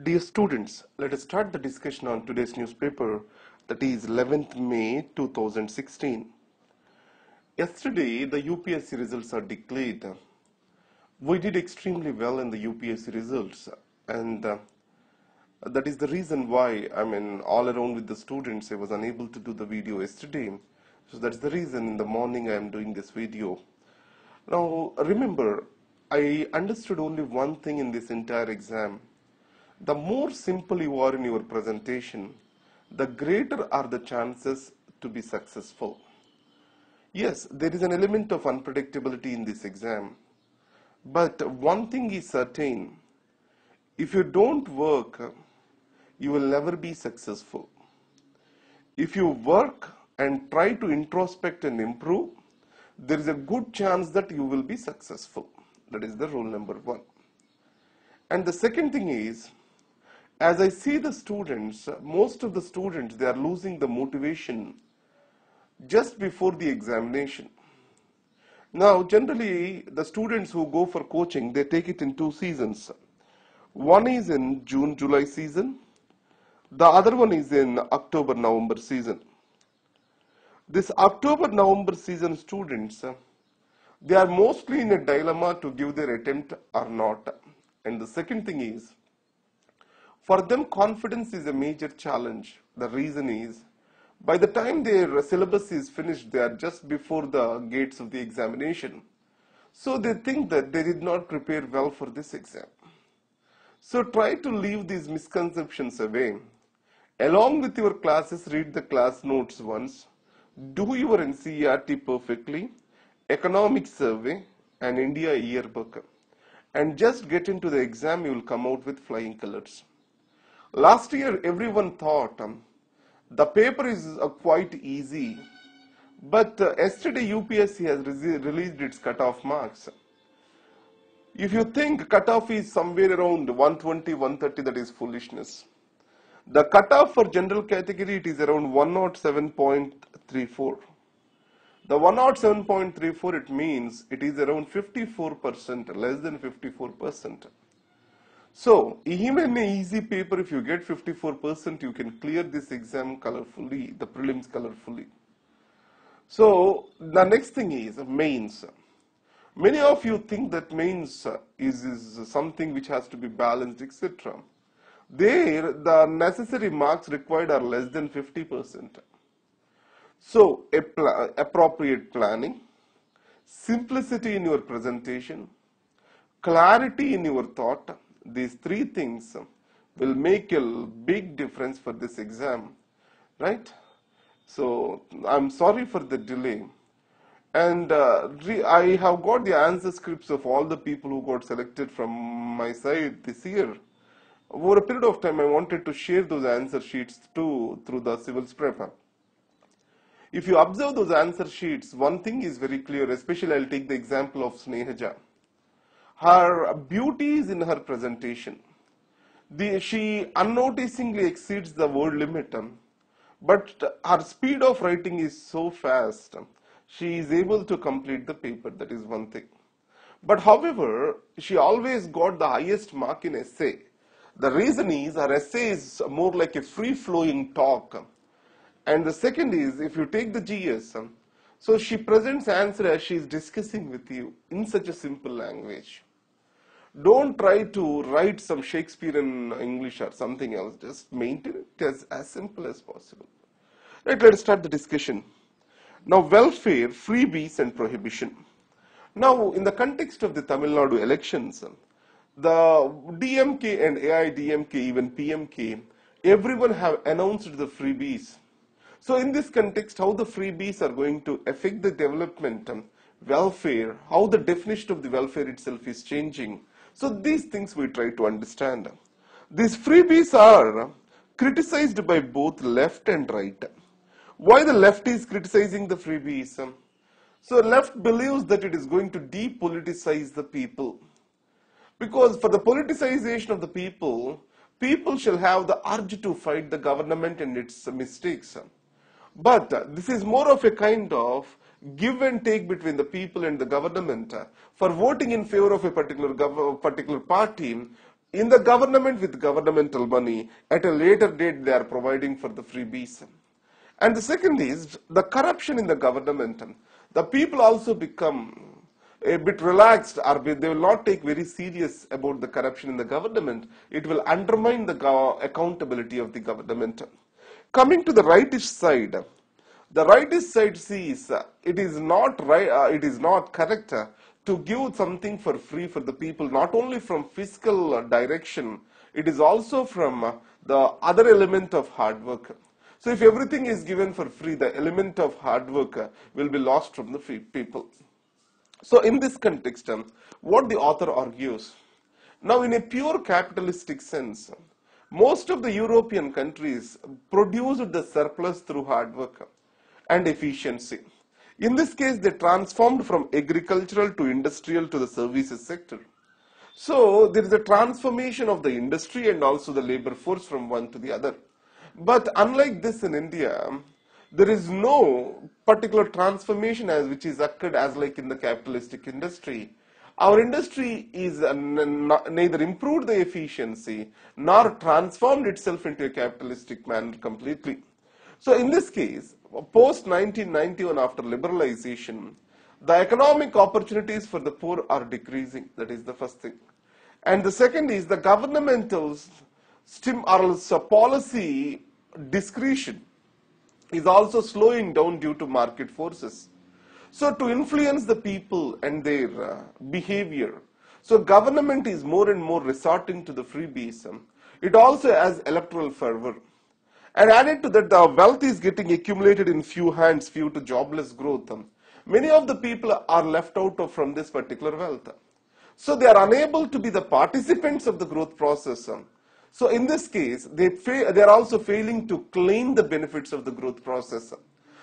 Dear students, let us start the discussion on today's newspaper that is 11th May 2016. Yesterday the UPSC results are declared. We did extremely well in the UPSC results and uh, that is the reason why I mean all around with the students I was unable to do the video yesterday. So that's the reason in the morning I am doing this video. Now remember I understood only one thing in this entire exam the more simple you are in your presentation, the greater are the chances to be successful. Yes, there is an element of unpredictability in this exam, but one thing is certain, if you don't work, you will never be successful. If you work and try to introspect and improve, there is a good chance that you will be successful. That is the rule number one. And the second thing is, as I see the students, most of the students, they are losing the motivation just before the examination. Now, generally, the students who go for coaching, they take it in two seasons. One is in June, July season. The other one is in October, November season. This October, November season students, they are mostly in a dilemma to give their attempt or not. And the second thing is, for them, confidence is a major challenge. The reason is, by the time their syllabus is finished, they are just before the gates of the examination. So they think that they did not prepare well for this exam. So try to leave these misconceptions away. Along with your classes, read the class notes once. Do your NCERT perfectly, economic survey, and India yearbook. And just get into the exam, you will come out with flying colors. Last year, everyone thought um, the paper is uh, quite easy, but uh, yesterday UPSC has re released its cutoff marks. If you think cutoff is somewhere around 120, 130, that is foolishness. The cutoff for general category, it is around 107.34. The 107.34, it means it is around 54%, less than 54%. So, even an easy paper, if you get 54%, you can clear this exam colorfully, the prelims colorfully. So, the next thing is mains. Many of you think that mains is, is something which has to be balanced, etc. There, the necessary marks required are less than 50%. So, appropriate planning, simplicity in your presentation, clarity in your thought, these three things will make a big difference for this exam, right? So I'm sorry for the delay. And uh, I have got the answer scripts of all the people who got selected from my side this year. Over a period of time, I wanted to share those answer sheets too through the CivilsPrep. If you observe those answer sheets, one thing is very clear, especially I'll take the example of Snehaja. Her beauty is in her presentation. The, she unnoticingly exceeds the word limit, um, but her speed of writing is so fast. Um, she is able to complete the paper, that is one thing. But however, she always got the highest mark in essay. The reason is her essay is more like a free-flowing talk. Um, and the second is, if you take the GS, so she presents answer as she is discussing with you in such a simple language. Don't try to write some Shakespeare in English or something else. Just maintain it as, as simple as possible. Right, let's start the discussion. Now, welfare, freebies and prohibition. Now, in the context of the Tamil Nadu elections, the DMK and AIDMK, even PMK, everyone have announced the freebies so in this context, how the freebies are going to affect the development, welfare, how the definition of the welfare itself is changing. So these things we try to understand. These freebies are criticized by both left and right. Why the left is criticizing the freebies? So left believes that it is going to depoliticize the people. Because for the politicization of the people, people shall have the urge to fight the government and its mistakes. But this is more of a kind of give and take between the people and the government. Uh, for voting in favor of a particular particular party, in the government with governmental money. At a later date, they are providing for the freebies. And the second is the corruption in the government. The people also become a bit relaxed or they will not take very serious about the corruption in the government. It will undermine the accountability of the government. Coming to the rightish side, the rightish side sees uh, it is not right, uh, it is not correct uh, to give something for free for the people, not only from fiscal uh, direction, it is also from the other element of hard work. So if everything is given for free, the element of hard work will be lost from the people. So in this context, um, what the author argues, now in a pure capitalistic sense, most of the European countries produced the surplus through hard work and efficiency. In this case, they transformed from agricultural to industrial to the services sector. So there is a transformation of the industry and also the labor force from one to the other. But unlike this in India, there is no particular transformation as which is occurred as like in the capitalistic industry. Our industry is uh, neither improved the efficiency nor transformed itself into a capitalistic manner completely. So in this case, post 1991 after liberalization, the economic opportunities for the poor are decreasing. That is the first thing. And the second is the governmental stim policy discretion is also slowing down due to market forces. So to influence the people and their uh, behavior, so government is more and more resorting to the freebies. It also has electoral fervor. And added to that, the wealth is getting accumulated in few hands due to jobless growth. Many of the people are left out of from this particular wealth. So they are unable to be the participants of the growth process. So in this case, they, they are also failing to claim the benefits of the growth process.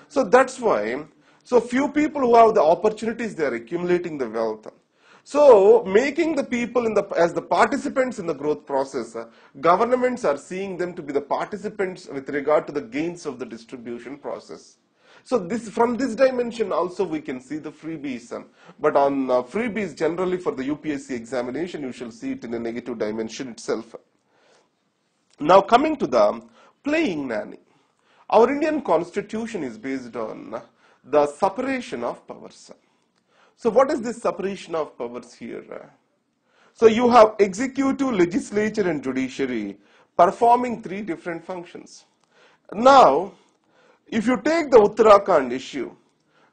So that's why, so few people who have the opportunities, they are accumulating the wealth. So making the people in the, as the participants in the growth process, uh, governments are seeing them to be the participants with regard to the gains of the distribution process. So this, from this dimension also we can see the freebies. Uh, but on uh, freebies generally for the UPSC examination, you shall see it in a negative dimension itself. Now coming to the playing nanny. Our Indian constitution is based on the separation of powers. So what is this separation of powers here? So you have executive, legislature and judiciary performing three different functions. Now, if you take the Uttarakhand issue,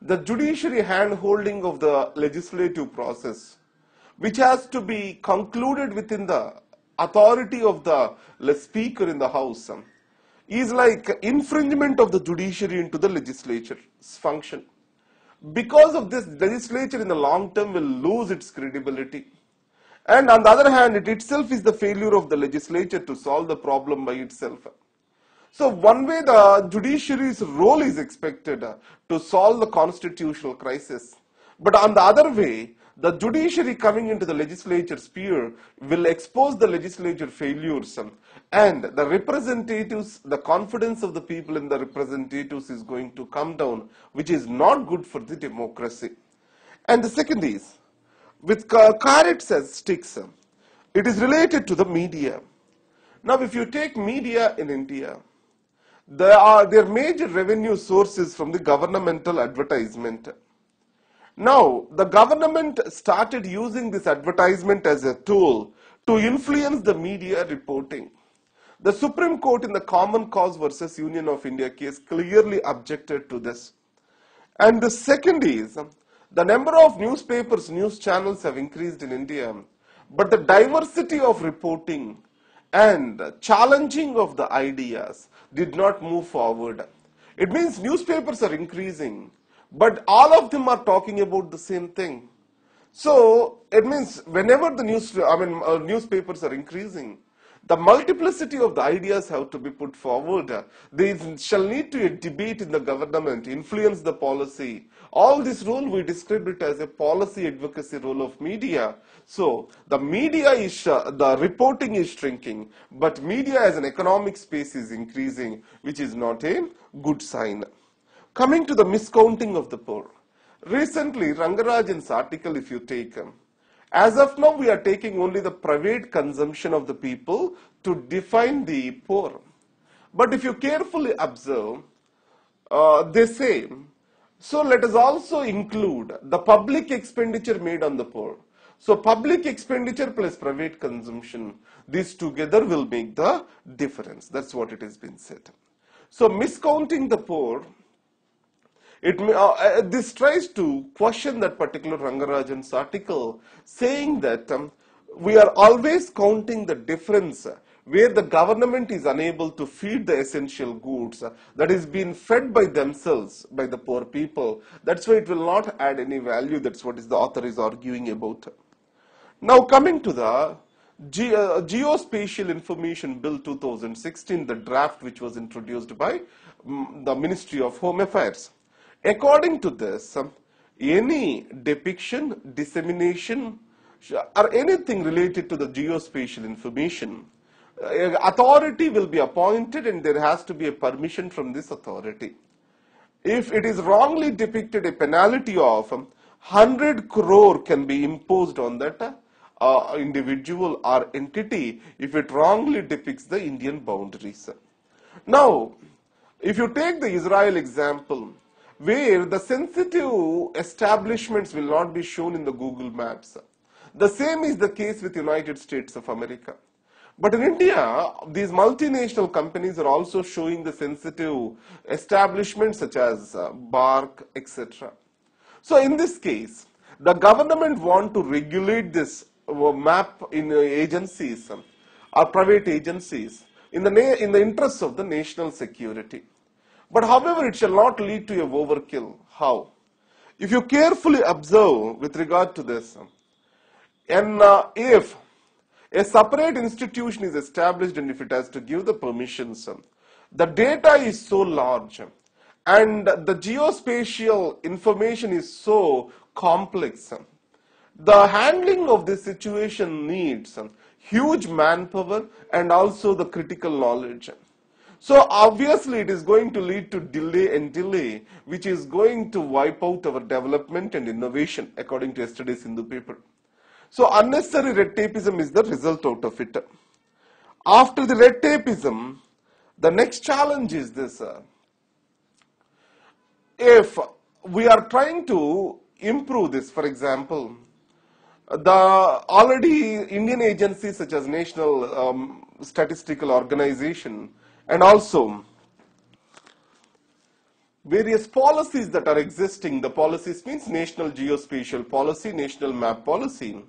the judiciary hand-holding of the legislative process, which has to be concluded within the authority of the speaker in the house is like infringement of the judiciary into the legislature's function. Because of this, legislature in the long term will lose its credibility. And on the other hand, it itself is the failure of the legislature to solve the problem by itself. So one way the judiciary's role is expected uh, to solve the constitutional crisis. But on the other way, the judiciary coming into the legislature sphere will expose the legislature failures um, and the representatives, the confidence of the people in the representatives is going to come down, which is not good for the democracy. And the second is, with carrots as sticks, it is related to the media. Now, if you take media in India, there are uh, their major revenue sources from the governmental advertisement. Now, the government started using this advertisement as a tool to influence the media reporting. The Supreme Court in the Common Cause versus Union of India case clearly objected to this. And the second is, the number of newspapers, news channels have increased in India, but the diversity of reporting and challenging of the ideas did not move forward. It means newspapers are increasing, but all of them are talking about the same thing. So it means whenever the news, I mean, uh, newspapers are increasing, the multiplicity of the ideas have to be put forward. They shall need to a debate in the government, influence the policy. All this role we describe it as a policy advocacy role of media. So the media is, uh, the reporting is shrinking, but media as an economic space is increasing, which is not a good sign. Coming to the miscounting of the poor. Recently, Rangarajan's article, if you take, um, As of now, we are taking only the private consumption of the people to define the poor. But if you carefully observe, uh, they say, so let us also include the public expenditure made on the poor. So public expenditure plus private consumption, these together will make the difference. That's what it has been said. So miscounting the poor, it may, uh, uh, this tries to question that particular Rangarajan's article, saying that um, we are always counting the difference where the government is unable to feed the essential goods that is being fed by themselves, by the poor people. That's why it will not add any value. That's what is the author is arguing about. Now coming to the uh, Geospatial Information Bill 2016, the draft which was introduced by um, the Ministry of Home Affairs. According to this, um, any depiction, dissemination, or anything related to the geospatial information, uh, authority will be appointed and there has to be a permission from this authority. If it is wrongly depicted, a penalty of 100 um, crore can be imposed on that uh, uh, individual or entity if it wrongly depicts the Indian boundaries. Now, if you take the Israel example, where the sensitive establishments will not be shown in the Google Maps. The same is the case with United States of America. But in India, these multinational companies are also showing the sensitive establishments such as uh, BARC, etc. So in this case, the government want to regulate this uh, map in uh, agencies uh, or private agencies in the, in the interests of the national security. But however, it shall not lead to a overkill. How? If you carefully observe with regard to this, and uh, if a separate institution is established and if it has to give the permissions, the data is so large and the geospatial information is so complex the handling of this situation needs huge manpower and also the critical knowledge. So obviously it is going to lead to delay and delay which is going to wipe out our development and innovation according to yesterday's Hindu paper. So unnecessary red tapeism is the result out of it. After the red tapeism, the next challenge is this. If we are trying to improve this, for example, the already Indian agencies such as National um, Statistical Organization and also various policies that are existing. The policies means National Geospatial Policy, National Map Policy.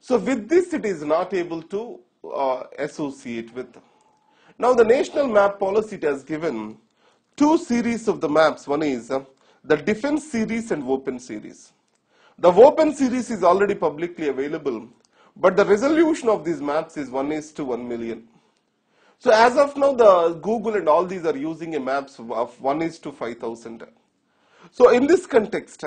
So with this it is not able to uh, associate with. Now the National Map Policy it has given two series of the maps. One is uh, the Defense Series and Open Series. The open series is already publicly available, but the resolution of these maps is 1 is to 1 million. So as of now, the Google and all these are using a maps of 1 is to 5000. So in this context,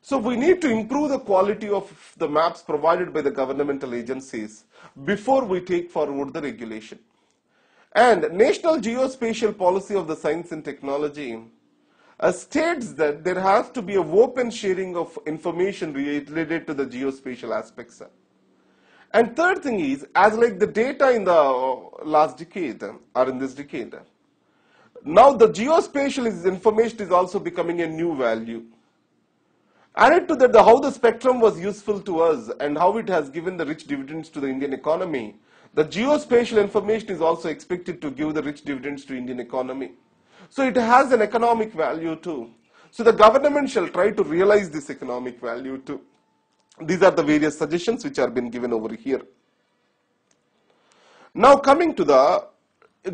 so we need to improve the quality of the maps provided by the governmental agencies before we take forward the regulation. And National Geospatial Policy of the Science and Technology uh, states that there has to be a open sharing of information related to the geospatial aspects. And third thing is, as like the data in the last decade or in this decade, now the geospatial is information is also becoming a new value. Added to that, the, how the spectrum was useful to us and how it has given the rich dividends to the Indian economy, the geospatial information is also expected to give the rich dividends to Indian economy. So it has an economic value too. So the government shall try to realize this economic value too. These are the various suggestions which are been given over here. Now coming to the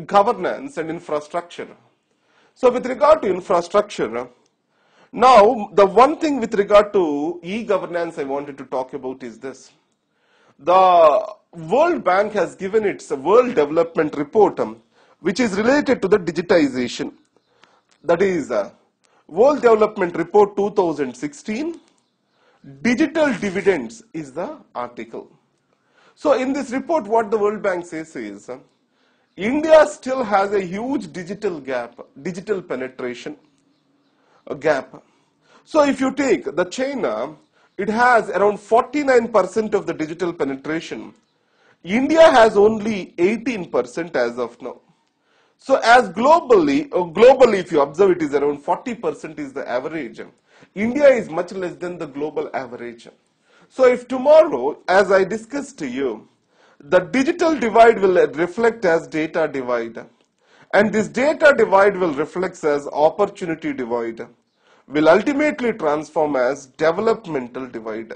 governance and infrastructure. So with regard to infrastructure, now the one thing with regard to e-governance I wanted to talk about is this. The World Bank has given its World Development Report um, which is related to the digitization. That is uh, World Development Report 2016. Digital dividends is the article. So in this report, what the World Bank says is, India still has a huge digital gap, digital penetration gap. So if you take the China, it has around 49% of the digital penetration. India has only 18% as of now. So as globally, uh, globally if you observe it is around 40% is the average. India is much less than the global average. So if tomorrow, as I discussed to you, the digital divide will reflect as data divide and this data divide will reflect as opportunity divide will ultimately transform as developmental divide.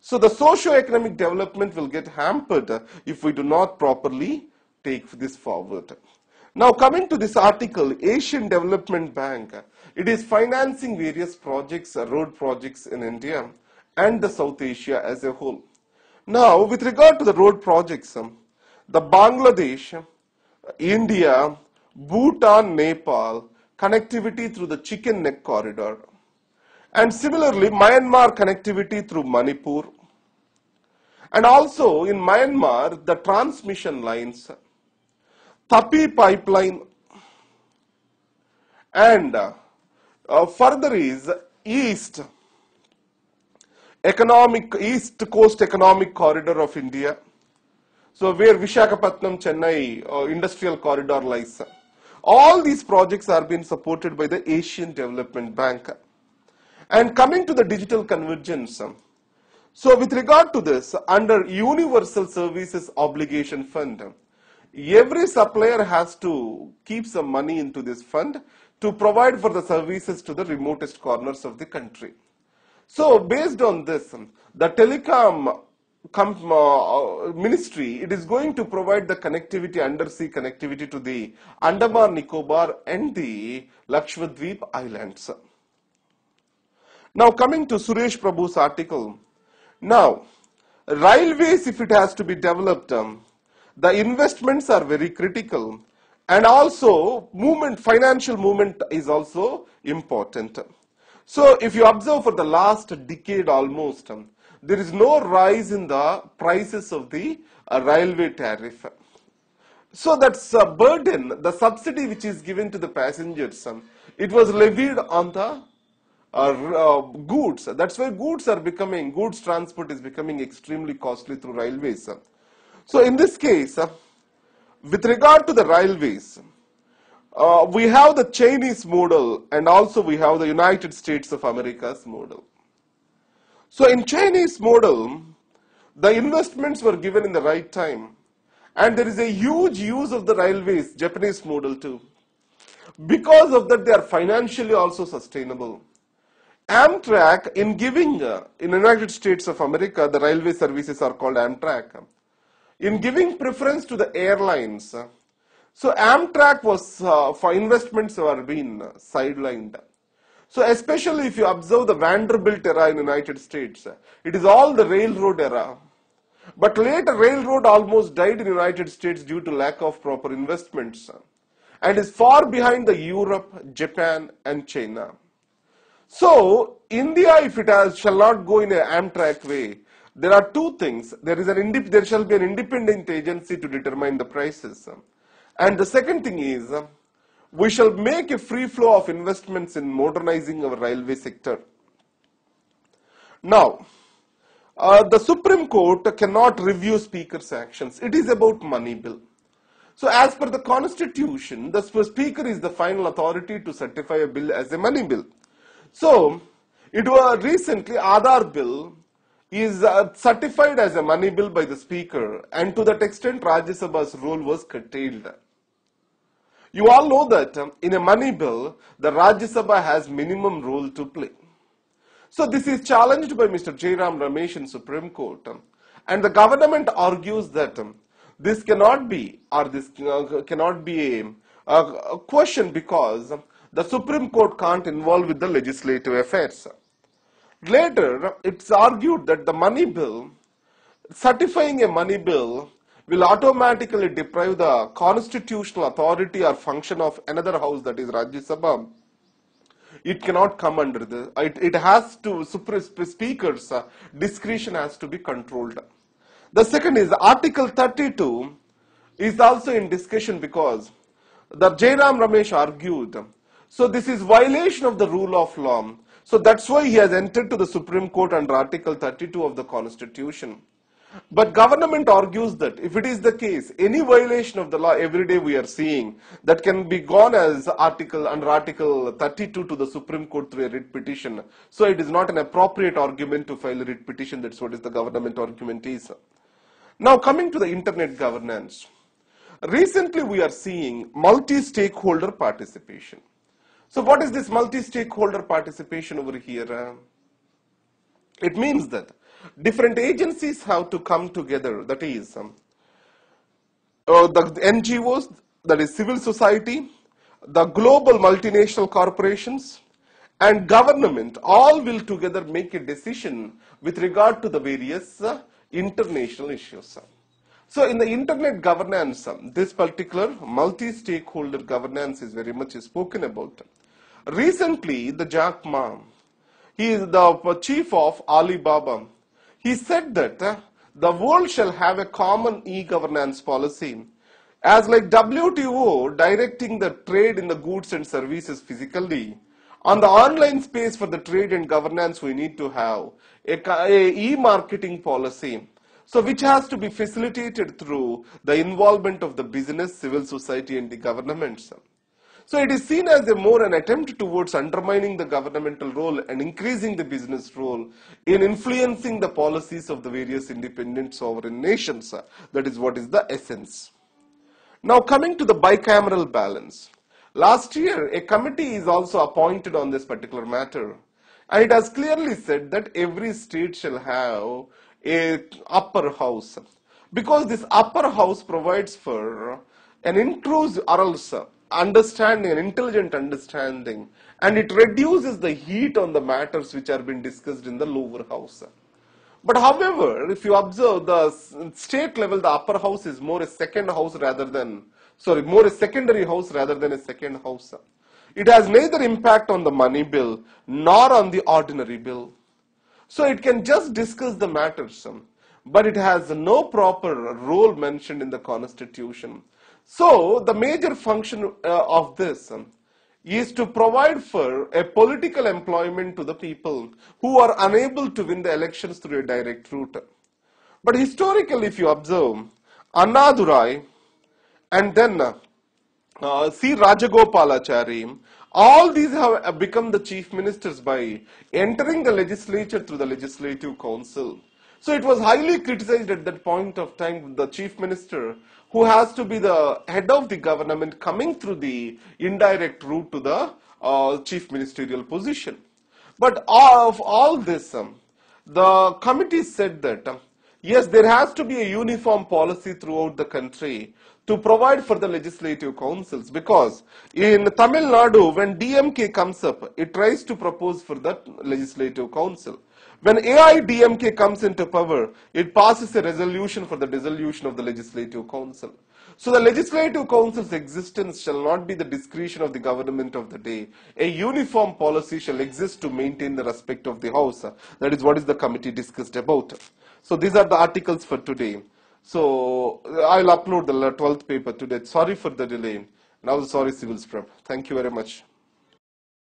So the socio-economic development will get hampered if we do not properly take this forward. Now coming to this article, Asian Development Bank, it is financing various projects, uh, road projects in India and the South Asia as a whole. Now with regard to the road projects, um, the Bangladesh, India, Bhutan, Nepal, connectivity through the Chicken Neck Corridor. And similarly, Myanmar connectivity through Manipur. And also in Myanmar, the transmission lines, Tapi pipeline, and uh, further is East Economic East Coast Economic Corridor of India. So where Vishakhapatnam Chennai uh, Industrial Corridor lies. All these projects are being supported by the Asian Development Bank. And coming to the digital convergence, so with regard to this, under Universal Services Obligation Fund, every supplier has to keep some money into this fund to provide for the services to the remotest corners of the country. So based on this, the telecom uh, ministry, it is going to provide the connectivity, undersea connectivity to the Andaman Nicobar and the Lakshadweep Islands. Now coming to Suresh Prabhu's article. Now, railways, if it has to be developed, um, the investments are very critical and also movement, financial movement is also important. So if you observe for the last decade almost, um, there is no rise in the prices of the uh, railway tariff. So that's a burden, the subsidy which is given to the passengers, um, it was levied on the uh, uh, goods. That's why goods are becoming, goods transport is becoming extremely costly through railways. So in this case, with regard to the railways, uh, we have the Chinese model and also we have the United States of America's model. So in Chinese model, the investments were given in the right time. And there is a huge use of the railways, Japanese model too. Because of that, they are financially also sustainable. Amtrak, in giving, uh, in United States of America, the railway services are called Amtrak. In giving preference to the airlines, so Amtrak was, uh, for investments were being sidelined. So especially if you observe the Vanderbilt era in United States, it is all the railroad era. But later railroad almost died in United States due to lack of proper investments and is far behind the Europe, Japan and China. So India, if it has, shall not go in an Amtrak way, there are two things. There is an there shall be an independent agency to determine the prices. And the second thing is we shall make a free flow of investments in modernizing our railway sector. Now, uh, the Supreme Court cannot review Speaker's actions. It is about money bill. So as per the constitution, the Speaker is the final authority to certify a bill as a money bill. So, it was recently Aadhaar bill is uh, certified as a money bill by the Speaker and to that extent Rajya Sabha's role was curtailed. You all know that um, in a money bill, the Rajya Sabha has minimum role to play. So this is challenged by Mr. Jairam Ramesh in Supreme Court. Um, and the government argues that um, this cannot be, or this uh, cannot be a, a, question because the Supreme Court can't involve with the legislative affairs. Later, it's argued that the money bill, certifying a money bill will automatically deprive the constitutional authority or function of another house that is Rajya Sabha. It cannot come under the, it, it has to, speakers uh, discretion has to be controlled. The second is Article 32 is also in discussion because the Jairam Ramesh argued, so this is violation of the rule of law. So that's why he has entered to the Supreme Court under Article 32 of the Constitution. But government argues that if it is the case, any violation of the law every day we are seeing that can be gone as article under Article 32 to the Supreme Court through a writ petition. So it is not an appropriate argument to file a writ petition. That's what is the government argument is. Now coming to the internet governance. Recently we are seeing multi-stakeholder participation. So what is this multi-stakeholder participation over here? It means that different agencies have to come together. That is, um, uh, the NGOs, that is civil society, the global multinational corporations, and government all will together make a decision with regard to the various uh, international issues. So in the internet governance, um, this particular multi-stakeholder governance is very much spoken about. Recently, the Jack Ma, he is the chief of Alibaba, he said that uh, the world shall have a common e-governance policy as like WTO directing the trade in the goods and services physically. On the online space for the trade and governance, we need to have a, a e-marketing policy. So which has to be facilitated through the involvement of the business, civil society and the governments. So it is seen as a more an attempt towards undermining the governmental role and increasing the business role in influencing the policies of the various independent sovereign nations. That is what is the essence. Now coming to the bicameral balance. Last year, a committee is also appointed on this particular matter. And it has clearly said that every state shall have a upper house. Because this upper house provides for an intrusive or understanding, an intelligent understanding, and it reduces the heat on the matters which are being discussed in the lower house. But however, if you observe the state level, the upper house is more a second house rather than, sorry, more a secondary house rather than a second house. It has neither impact on the money bill nor on the ordinary bill. So it can just discuss the matters, but it has no proper role mentioned in the constitution. So the major function uh, of this um, is to provide for a political employment to the people who are unable to win the elections through a direct route. But historically, if you observe, Annadurai and then uh, uh, C. Rajagopalachari, all these have become the chief ministers by entering the legislature through the legislative council. So it was highly criticized at that point of time, the chief minister who has to be the head of the government coming through the indirect route to the uh, chief ministerial position. But of all this, um, the committee said that um, yes, there has to be a uniform policy throughout the country to provide for the legislative councils because in Tamil Nadu, when DMK comes up, it tries to propose for that legislative council. When AIDMK comes into power, it passes a resolution for the dissolution of the Legislative Council. So the Legislative Council's existence shall not be the discretion of the government of the day. A uniform policy shall exist to maintain the respect of the House. That is what is the committee discussed about. So these are the articles for today. So uh, I'll upload the 12th paper today. Sorry for the delay. Now sorry CivilsPrep. Thank you very much.